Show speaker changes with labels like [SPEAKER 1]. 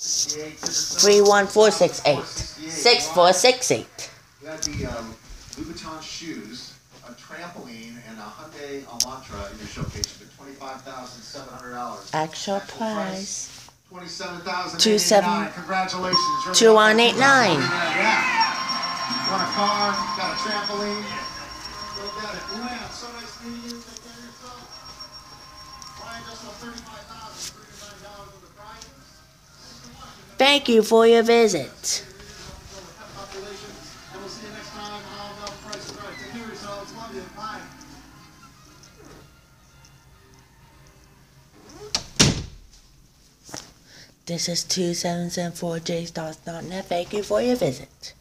[SPEAKER 1] 31468. 6468.
[SPEAKER 2] You had the um, Louboutin shoes, a trampoline, and a Hyundai Elantra in your showcase for $25,700.
[SPEAKER 1] Actual, price. Two seven. Two one eight nine.
[SPEAKER 2] Yeah. Want a car, got a trampoline. Got at it. So nice you. Take care of yourself. Just $35,390.
[SPEAKER 1] Thank you for your visit. This is 2774jstars.net. Thank you for your visit.